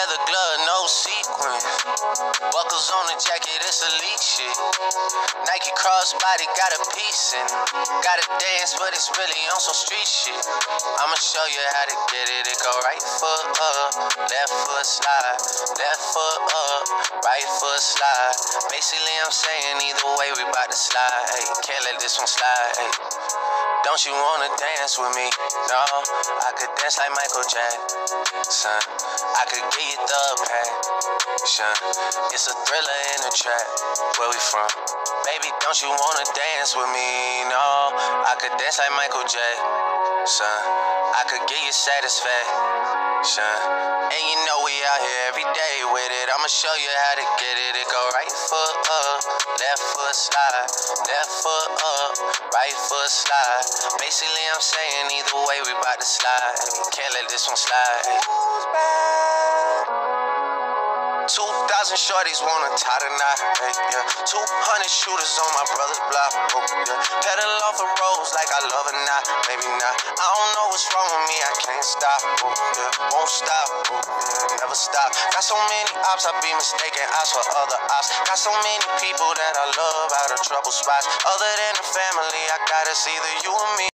leather glove, no sequins. Buckles on the jacket, it's elite shit. Nike crossbody got a piece in it. Gotta dance, but it's really on some street shit. I'ma show you how to get it. It go right foot up, left foot slide, left foot up, right foot slide. Basically, I'm saying either way, we bout to slide. Hey, can't let this one slide. Hey. Don't you wanna dance with me? No, I could dance like Michael Jackson. I could get you the passion. It's a thriller in a trap. Where we from? Baby, don't you wanna dance with me? No, I could dance like Michael Jackson. I could get you satisfaction. And you know with it. I'ma show you how to get it. It go right foot up, left foot slide, left foot up, right foot slide. Basically, I'm saying either way, we bout to slide. Can't let this one slide. 2,000 shorties wanna tie the knot, hey, yeah. 200 shooters on my brother's block, oh, yeah. Pedal off the roads like I love it not. I don't know what's wrong with me, I can't stop, oh, yeah. Won't stop, oh, yeah. Never stop. Got so many ops, I be mistaken ops for other ops. Got so many people that I love out of trouble spots. Other than the family, I gotta see either you or me.